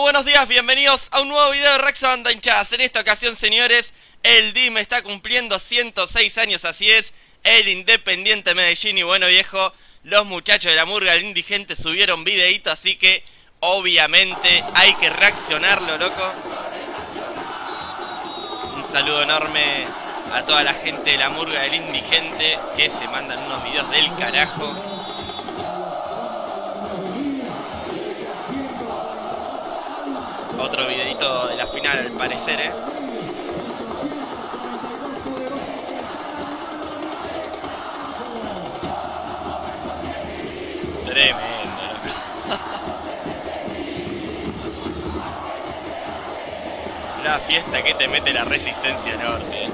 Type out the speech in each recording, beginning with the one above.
buenos días, bienvenidos a un nuevo video de Rex Banda Hinchadas. En esta ocasión, señores, el DIM está cumpliendo 106 años, así es, el Independiente Medellín. Y bueno, viejo, los muchachos de la murga del indigente subieron videito, así que obviamente hay que reaccionarlo, loco. Un saludo enorme a toda la gente de la murga del indigente que se mandan unos videos del carajo. Otro videito de la final al parecer, eh. Tremendo. La fiesta que te mete la resistencia norte. eh.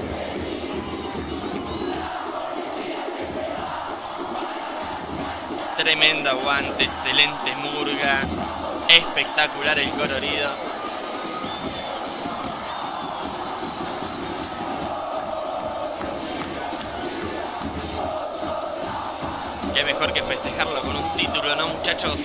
Tremendo aguante, excelente murga, espectacular el colorido. Qué mejor que festejarlo con un título, ¿no, muchachos?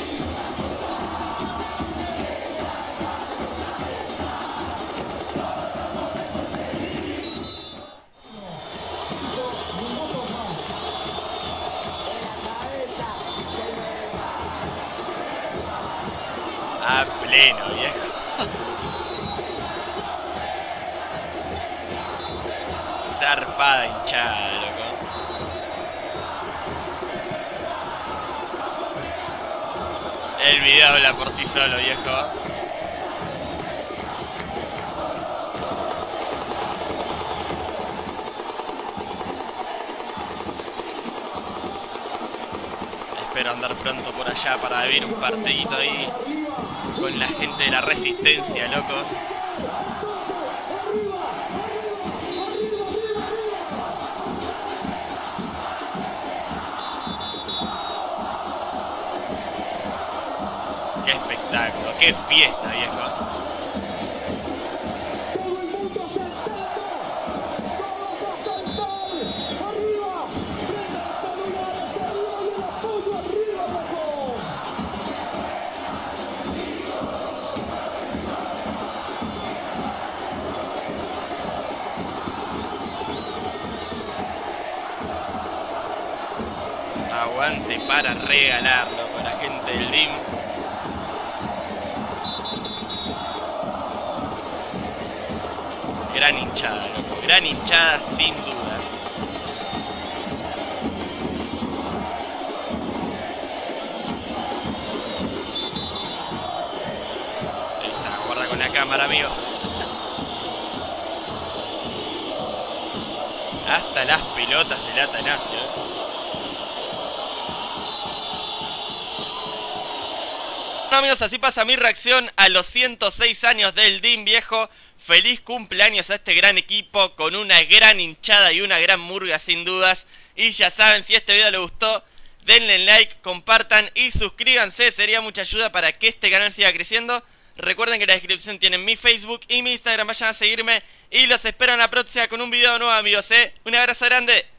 A pleno, viejo. Zarpada hinchada. El video habla por sí solo, viejo. Espero andar pronto por allá para ver un partidito ahí con la gente de la resistencia, locos. Qué fiesta, viejo. Aguante para regalarlo la gente del DIM. Gran hinchada, loco. Gran hinchada sin duda. Esa, guarda con la cámara, amigo. Hasta las pelotas el Atanasio. eh. Bueno amigos, así pasa mi reacción a los 106 años del DIM viejo. Feliz cumpleaños a este gran equipo con una gran hinchada y una gran murga sin dudas. Y ya saben, si este video les gustó, denle like, compartan y suscríbanse. Sería mucha ayuda para que este canal siga creciendo. Recuerden que en la descripción tienen mi Facebook y mi Instagram. Vayan a seguirme y los espero en la próxima con un video nuevo amigos. ¿eh? Un abrazo grande.